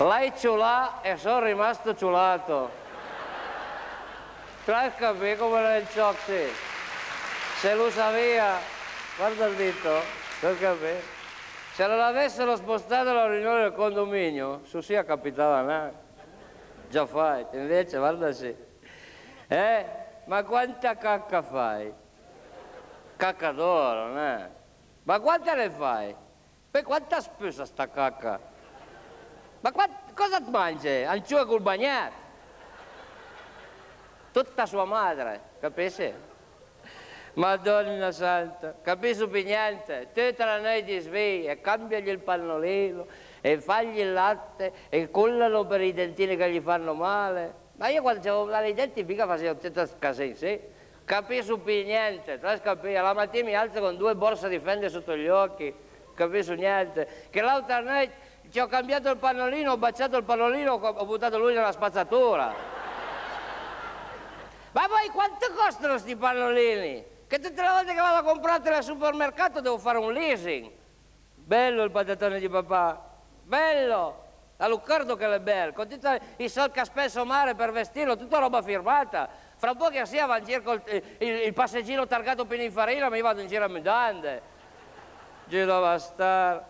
Lei ciulà e sono rimasto ciulato. Tra capì come nel Cioxi. Se lo sapeva, guarda il dito, tra capì. Se non avessero spostato la riunione del condominio, su sia capitava neanche. Già fai, invece guarda sì. Eh? Ma quanta cacca fai? Cacca d'oro, no? Ma quante ne fai? Beh, quanta spesa sta cacca? Ma qua, cosa mangi? Anciuga col bagnato? Tutta sua madre, capisci? Madonna santa, capisci più niente? Tutta la notte ti svegli e cambiagli il pannolino e fagli il latte e collano per i dentini che gli fanno male. Ma io quando avevo male i denti mica facevo tutta casino, sì? Capisco più niente, tra capire. La mattina mi alzo con due borse di fende sotto gli occhi, capisco niente. Che l'altra notte ci ho cambiato il pannolino, ho baciato il pannolino, ho buttato lui nella spazzatura. Ma poi quanto costano questi pannolini? Che tutte le volte che vado a comprarteli al supermercato devo fare un leasing. Bello il patatone di papà, bello. A Luccardo che è bello, con tutti i soldi che ha speso mare per vestirlo, tutta roba firmata. Fra un po' che sia va in giro col il, il passeggino targato pieno di farina, mi vado in giro a medande. Giro bastardo.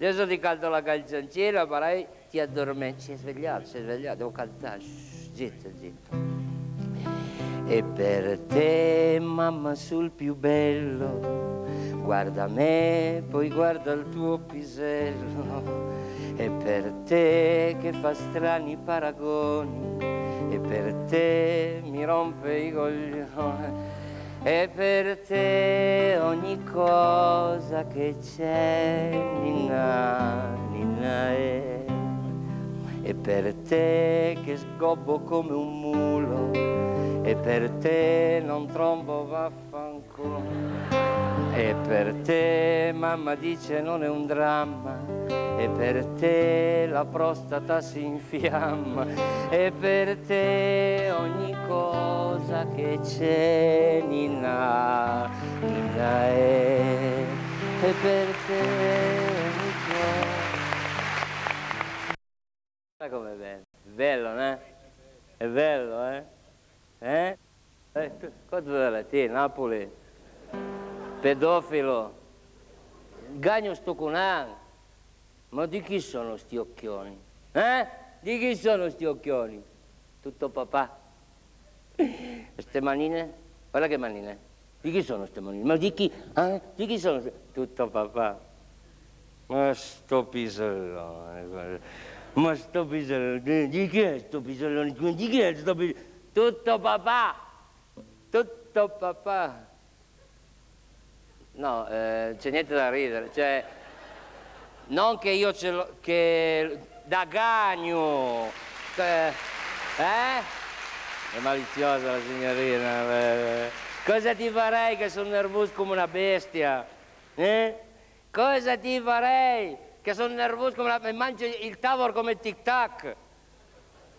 Adesso ti canto la canzoncina, farai, ti addormenti, si è svegliato, si è svegliato, devo cantare, zitto, zitto. E per te, mamma, sul più bello, guarda me, poi guarda il tuo pisello. E per te che fa strani paragoni, e per te mi rompe i coglioni. E per te ogni cosa che c'è, ninna, ninna è. E per te che sgobbo come un mulo, e per te non trombo vaffanculo. E per te mamma dice non è un dramma, e per te la prostata si infiamma, e per te ogni cosa che c'è, Nina, Nina è, e per te. Guarda com'è bello, è bello, no? È bello, eh? Eh? eh cosa vuole te, Napoli? Pedofilo? Gagno sto cunan? Ma di chi sono sti occhioni? Eh? Di chi sono sti occhioni? Tutto papà. Queste manine? Guarda che manine. Di chi sono queste manine? Ma di chi? Eh? Di chi sono? Tutto papà. Ma sto pisellone. Ma sto pisellone. Di chi è sto pisellone? Di chi è sto pisellone? Tutto papà. Tutto papà. No, eh, c'è niente da ridere. Cioè, non che io ce l'ho, che da gagno, che, eh? È maliziosa la signorina. eh. Cosa ti farei che sono nervoso come una bestia? Eh? Cosa ti farei che sono nervoso come una... e mangio il tavolo come tic tac?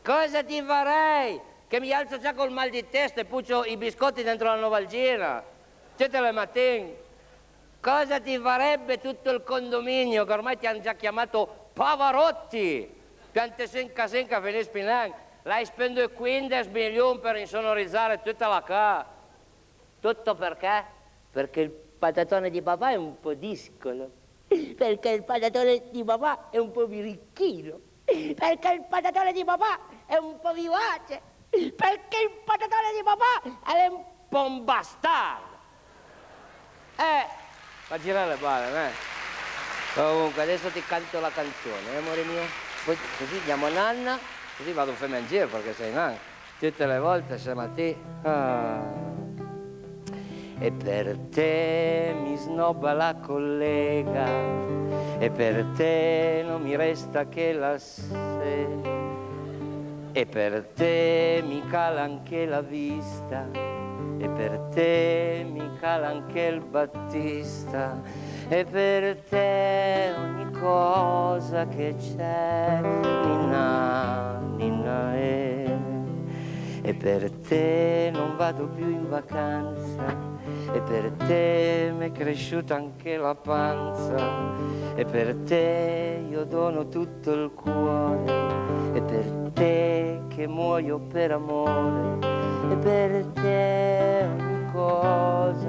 Cosa ti farei che mi alzo già col mal di testa e puccio i biscotti dentro la novalgina? Tutte le mattine. Cosa ti farebbe tutto il condominio che ormai ti hanno già chiamato Pavarotti? Piante senca senca finisce pinang. Lei spende 15 milioni per insonorizzare tutta la casa. Tutto perché? Perché il patatone di papà è un po' discolo. Perché il patatone di papà è un po' birichino. Perché il patatone di papà è un po' vivace. Perché il patatone di papà è un po' un bastardo. Eh, fa girare le balle, eh. Comunque, adesso ti canto la canzone, eh, amore mio? Poi così andiamo a nanna, così vado a farmi in giro perché sei nanna. Tutte le volte siamo a te. Ah. E per te mi snobba la collega, e per te non mi resta che la sera. E per te mi cala anche la vista, e per te mi cala anche il battista, e per te ogni cosa che c'è, ninna, ninna è. E per te non vado più in vacanza e per te mi è cresciuta anche la panza e per te io dono tutto il cuore e per te che muoio per amore e per te ogni cosa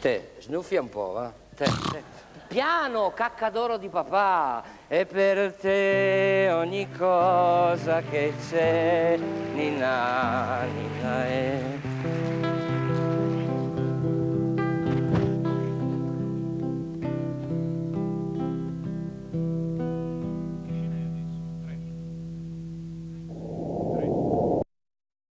Te, snuffia un po', va? Te, te. Piano, cacca d'oro di papà. E per te ogni cosa che c'è, Nina, Nina è.